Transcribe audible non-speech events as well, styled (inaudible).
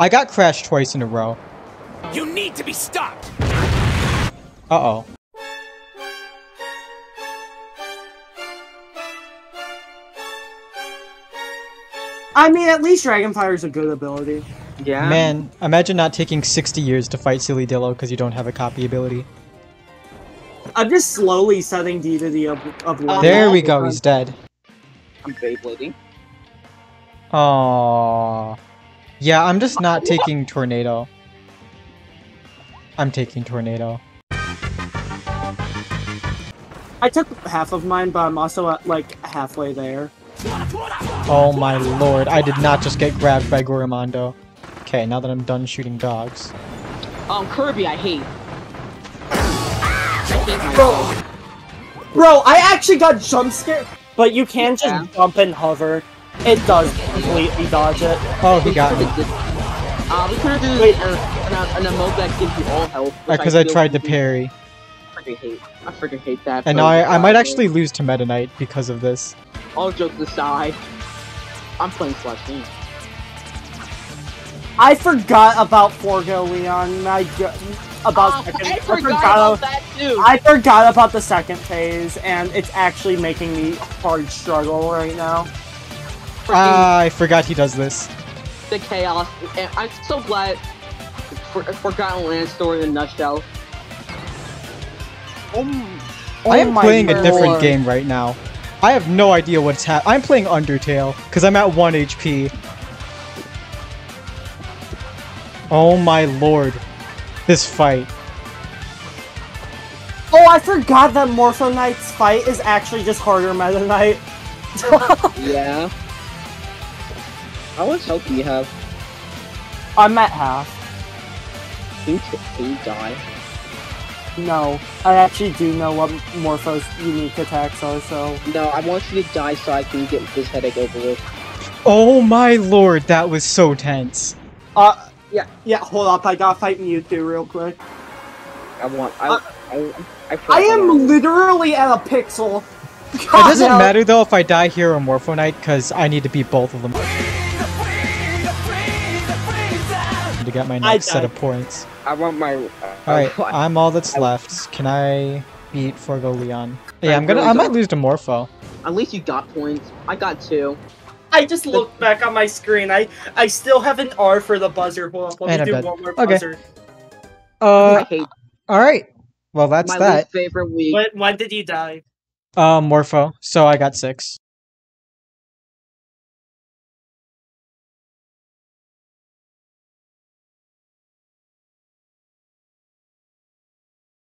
I got crashed twice in a row. You need to be stopped! Uh-oh. I mean, at least Dragonfire is a good ability. Yeah. Man, imagine not taking 60 years to fight Silly Dillo because you don't have a copy ability. I'm just slowly setting D to the of, of Uh, There we go, he's dead. I'm Beyblading. Aww. Yeah, I'm just not taking Tornado. I'm taking Tornado. I took half of mine, but I'm also at like halfway there. Oh my lord, I did not just get grabbed by Gorimondo. Okay, now that I'm done shooting dogs. Um, Kirby, I hate. Bro, bro, I actually got jump scared. But you can just Yeah. jump and hover. It does completely dodge it. Oh, he got me. Uh, we could do Wait. an, an, an emote that gives you all health. Because Uh, I tried to parry. I freaking hate. I freaking hate that. And now I, I might actually lose to Meta Knight because of this. All jokes aside, I'm playing Slash Team. I forgot about Forgo Leon. I go- about Oh, second. I forgot about that too. I forgot about the second phase, and it's actually making me hard struggle right now. Freaking Ah, I forgot he does this. the chaos. And I'm so glad for Forgotten Land story in a nutshell. Oh, I am my playing a different lord. game right now. I have no idea what's hap- I'm playing Undertale, because I'm at 1 HP. Oh my lord. This fight. Oh, I forgot that Morpho Knight's fight is actually just harder Meta Knight. (laughs) Yeah. How much health do you have? I'm at half. Can you, can you die? No, I actually do know what Morpho's unique attacks are, so... No, I want you to die so I can get this headache over with. Oh my lord, that was so tense. Uh, yeah, yeah, hold up, I gotta fight Mewtwo real quick. I want. I. Uh, I, I, I am literally at a pixel. It doesn't matter though if I die here or Morpho Knight, because I need to beat both of them to get my next set of points. I want my. Uh, Alright, I, (laughs) I'm all that's left. Can I beat Forgo Leon? Yeah, I I'm gonna- really I might lose to Morpho. at least you got points. I got two. I just looked back on my screen. I I still have an R for the buzzer. Hold up, let And me I'm do dead. one more Okay. buzzer. I Uh, hate alright. Well, that's my that. least favorite week. When, when did you die? Uh, Morpho. So I got six.